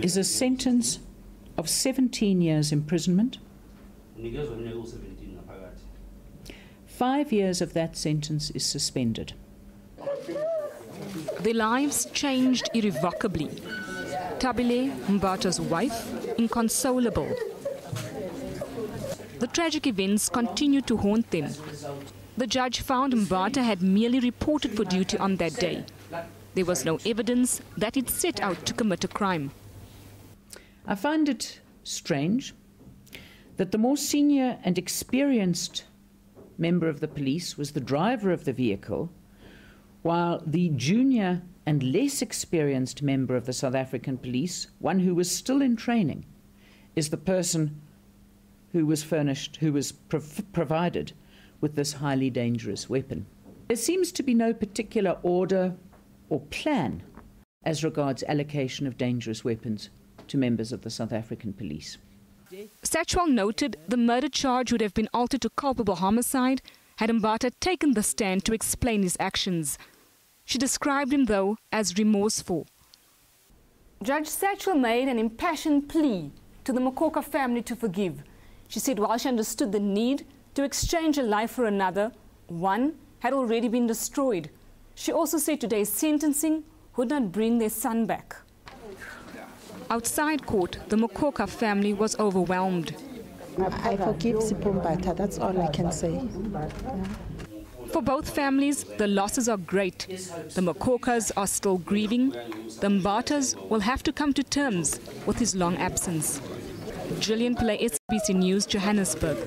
is a sentence of 17 years imprisonment. unikezwa iminyaka ewu-17 ngaphakathi Five years of that sentence is suspended. Their lives changed irrevocably. Tabile, Mbatha's wife, inconsolable. The tragic events continued to haunt them. The judge found Mbata had merely reported for duty on that day. There was no evidence that it set out to commit a crime. I find it strange that the more senior and experienced member of the police was the driver of the vehicle, while the junior and less experienced member of the South African police, one who was still in training, is the person who was furnished, who was prov- provided with this highly dangerous weapon. There seems to be no particular order or plan as regards allocation of dangerous weapons to members of the South African police. Satchwell noted the murder charge would have been altered to culpable homicide had Mbatha taken the stand to explain his actions. She described him, though, as remorseful. Judge Satchwell made an impassioned plea to the Mokoka family to forgive. She said while she understood the need to exchange a life for another, one had already been destroyed. She also said today's sentencing would not bring their son back. Outside court, the Mokoka family was overwhelmed. I forgive Sipho Mbatha, that's all I can say. For both families, the losses are great. The Mokokas are still grieving. The Mbathas will have to come to terms with his long absence. Gillian Pillay, SABC News, Johannesburg.